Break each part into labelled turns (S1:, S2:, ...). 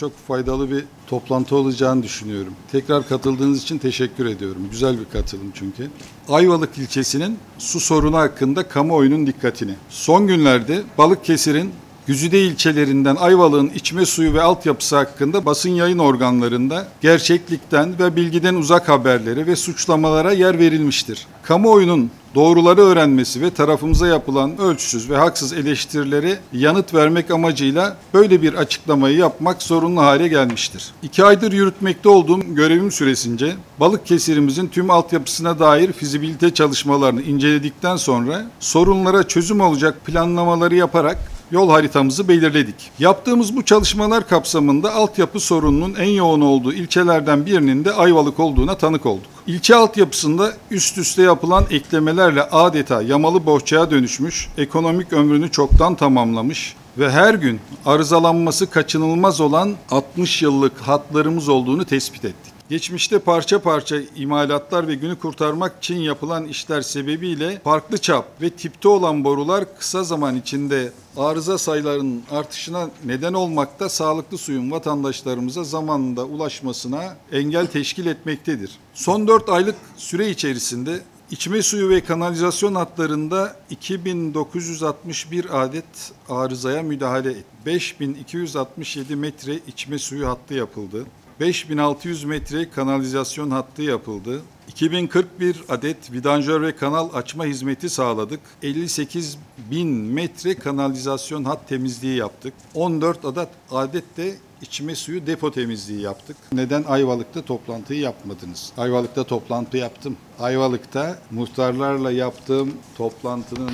S1: çok faydalı bir toplantı olacağını düşünüyorum. Tekrar katıldığınız için teşekkür ediyorum. Güzel bir katılım çünkü. Ayvalık ilçesinin su sorunu hakkında kamuoyunun dikkatini. Son günlerde Balıkesir'in Güzide ilçelerinden Ayvalık'ın içme suyu ve altyapısı hakkında basın yayın organlarında gerçeklikten ve bilgiden uzak haberleri ve suçlamalara yer verilmiştir. Kamuoyunun doğruları öğrenmesi ve tarafımıza yapılan ölçüsüz ve haksız eleştirileri yanıt vermek amacıyla böyle bir açıklamayı yapmak zorunlu hale gelmiştir. İki aydır yürütmekte olduğum görevim süresince Balıkesir'imizin tüm altyapısına dair fizibilite çalışmalarını inceledikten sonra sorunlara çözüm olacak planlamaları yaparak yol haritamızı belirledik. Yaptığımız bu çalışmalar kapsamında altyapı sorununun en yoğun olduğu ilçelerden birinin de Ayvalık olduğuna tanık olduk. İlçe altyapısında üst üste yapılan eklemelerle adeta yamalı bohçaya dönüşmüş, ekonomik ömrünü çoktan tamamlamış ve her gün arızalanması kaçınılmaz olan 60 yıllık hatlarımız olduğunu tespit ettik. Geçmişte parça parça imalatlar ve günü kurtarmak için yapılan işler sebebiyle farklı çap ve tipte olan borular kısa zaman içinde arıza sayılarının artışına neden olmakta sağlıklı suyun vatandaşlarımıza zamanında ulaşmasına engel teşkil etmektedir. Son 4 aylık süre içerisinde İçme suyu ve kanalizasyon hatlarında 2961 adet arızaya müdahale et. 5267 metre içme suyu hattı yapıldı. 5600 metre kanalizasyon hattı yapıldı. 2041 adet vidanjör ve kanal açma hizmeti sağladık. 58 bin metre kanalizasyon hat temizliği yaptık. 14 adet adet de içme suyu depo temizliği yaptık. Neden Ayvalık'ta toplantıyı yapmadınız? Ayvalık'ta toplantı yaptım. Ayvalık'ta muhtarlarla yaptığım toplantının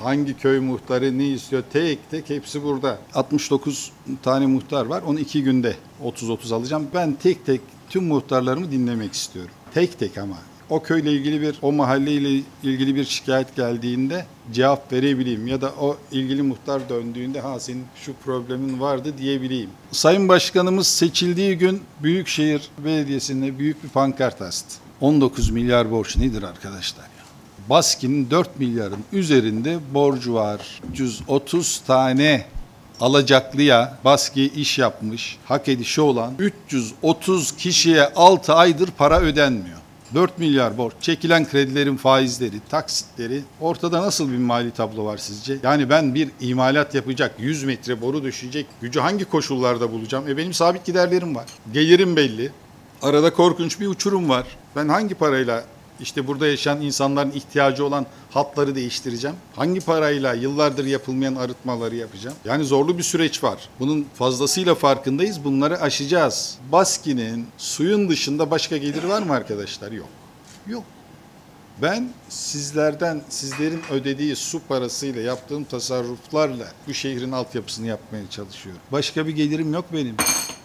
S1: hangi köy muhtarı ne istiyor tek tek hepsi burada. 69 tane muhtar var. Onu iki günde 30-30 alacağım. Ben tek tek tüm muhtarlarımı dinlemek istiyorum. Tek tek ama. O köyle ilgili bir, o mahalleyle ilgili bir şikayet geldiğinde cevap verebileyim ya da o ilgili muhtar döndüğünde ha senin şu problemin vardı diyebileyim. Sayın Başkanımız seçildiği gün Büyükşehir Belediyesi'nde büyük bir pankart astı. 19 milyar borç nedir arkadaşlar? Baski'nin 4 milyarın üzerinde borcu var. 130 tane alacaklıya Baski iş yapmış, hak edişi olan 330 kişiye 6 aydır para ödenmiyor. 4 milyar borç, çekilen kredilerin faizleri, taksitleri ortada nasıl bir mali tablo var sizce? Yani ben bir imalat yapacak, 100 metre boru düşecek gücü hangi koşullarda bulacağım? E benim sabit giderlerim var. Gelirim belli. Arada korkunç bir uçurum var. Ben hangi parayla işte burada yaşayan insanların ihtiyacı olan hatları değiştireceğim. Hangi parayla yıllardır yapılmayan arıtmaları yapacağım? Yani zorlu bir süreç var. Bunun fazlasıyla farkındayız. Bunları aşacağız. Baski'nin suyun dışında başka gelir var mı arkadaşlar? Yok. Yok. Ben sizlerden, sizlerin ödediği su parasıyla yaptığım tasarruflarla bu şehrin altyapısını yapmaya çalışıyorum. Başka bir gelirim yok benim.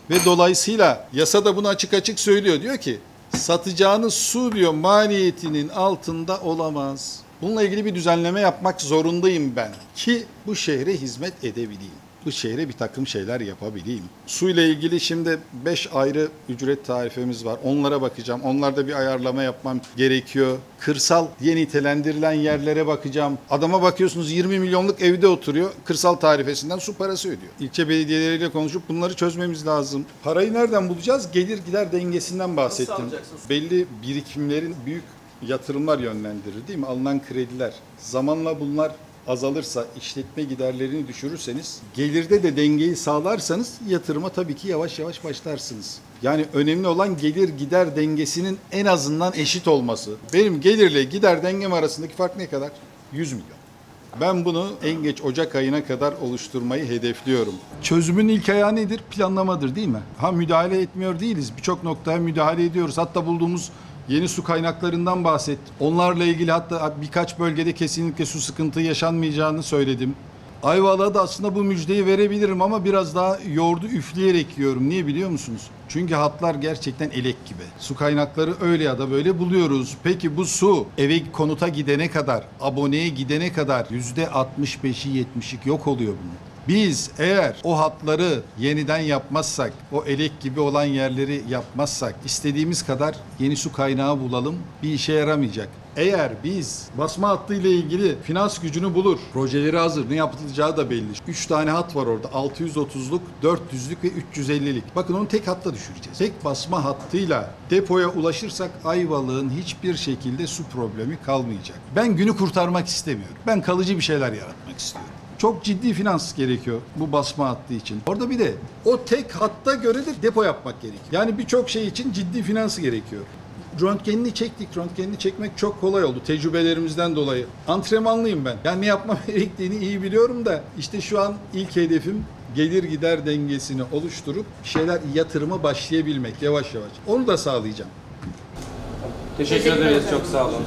S1: Ve dolayısıyla yasa da bunu açık açık söylüyor. Diyor ki satacağınız su diyor maliyetinin altında olamaz. Bununla ilgili bir düzenleme yapmak zorundayım ben ki bu şehre hizmet edebileyim. Bu şehre bir takım şeyler yapabileyim. Su ile ilgili şimdi 5 ayrı ücret tarifemiz var. Onlara bakacağım. Onlarda bir ayarlama yapmam gerekiyor. Kırsal diye nitelendirilen yerlere bakacağım. Adama bakıyorsunuz 20 milyonluk evde oturuyor. Kırsal tarifesinden su parası ödüyor. İlçe belediyeleriyle konuşup bunları çözmemiz lazım. Parayı nereden bulacağız? Gelir gider dengesinden bahsettim. Belli birikimlerin büyük yatırımlar yönlendirir değil mi? Alınan krediler. Zamanla bunlar azalırsa, işletme giderlerini düşürürseniz, gelirde de dengeyi sağlarsanız yatırıma tabii ki yavaş yavaş başlarsınız. Yani önemli olan gelir gider dengesinin en azından eşit olması. Benim gelirle gider dengem arasındaki fark ne kadar? 100 milyon. Ben bunu en geç Ocak ayına kadar oluşturmayı hedefliyorum. Çözümün ilk ayağı nedir? Planlamadır değil mi? Ha müdahale etmiyor değiliz. Birçok noktaya müdahale ediyoruz. Hatta bulduğumuz yeni su kaynaklarından bahset. Onlarla ilgili hatta birkaç bölgede kesinlikle su sıkıntı yaşanmayacağını söyledim. Ayvalık'a da aslında bu müjdeyi verebilirim ama biraz daha yoğurdu üfleyerek yiyorum. Niye biliyor musunuz? Çünkü hatlar gerçekten elek gibi. Su kaynakları öyle ya da böyle buluyoruz. Peki bu su eve konuta gidene kadar, aboneye gidene kadar yüzde 65'i 70'lik yok oluyor bunun. Biz eğer o hatları yeniden yapmazsak, o elek gibi olan yerleri yapmazsak, istediğimiz kadar yeni su kaynağı bulalım bir işe yaramayacak. Eğer biz basma hattı ile ilgili finans gücünü bulur, projeleri hazır, ne yapılacağı da belli. 3 tane hat var orada. 630'luk, 400'lük ve 350'lik. Bakın onu tek hatta düşüreceğiz. Tek basma hattıyla depoya ulaşırsak Ayvalık'ın hiçbir şekilde su problemi kalmayacak. Ben günü kurtarmak istemiyorum. Ben kalıcı bir şeyler yaratmak istiyorum. Çok ciddi finans gerekiyor bu basma hattı için. Orada bir de o tek hatta göre de depo yapmak gerekiyor. Yani birçok şey için ciddi finansı gerekiyor. Röntgenini çektik. Röntgenini çekmek çok kolay oldu tecrübelerimizden dolayı. Antrenmanlıyım ben. Yani ne yapmam gerektiğini iyi biliyorum da işte şu an ilk hedefim gelir gider dengesini oluşturup şeyler yatırıma başlayabilmek yavaş yavaş. Onu da sağlayacağım.
S2: Teşekkür ederiz. Çok sağ olun.